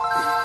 Bye.